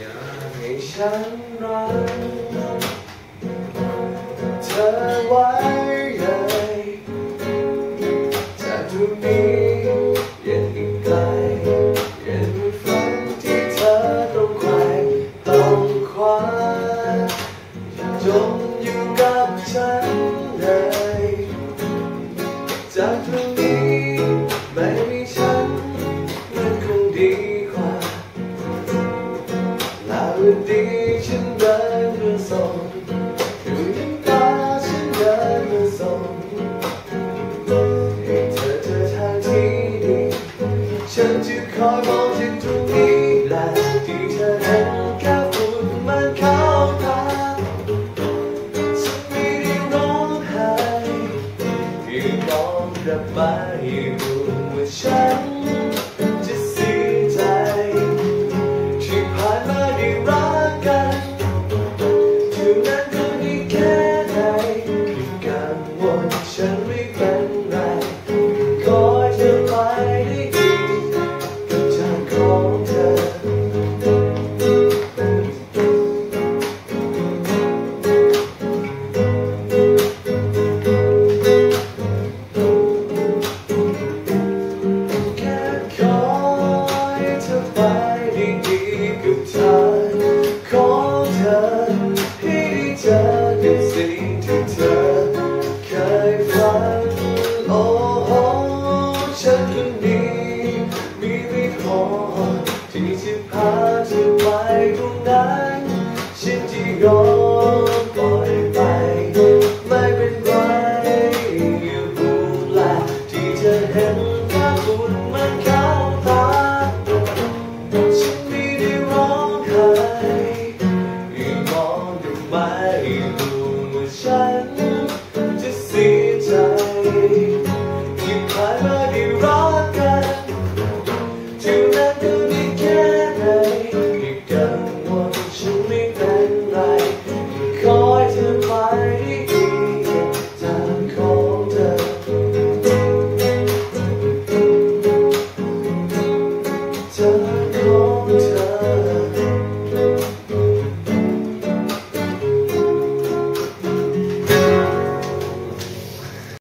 ให้ฉันรักเธอไว้เลยจากตรงนี้ยังอีกไกลยังมีฝันที่เธอต้องใครต้องคว้าจงอยู่กับฉัน วันดีฉันเดินมาส่งด้วยน้ำตาฉันเดินมาส่งให้เธอเจอทางที่ดีฉันจะคอยมองจากตรงนี้แหละที่เธอเห็นแค่ฝุ่นมันเข้าตาฉันไม่ได้ร้องไห้เพียงมองกลับมาให้ กัง พอที่จะพาเธอไปตรงนั้นฉันที่ยอ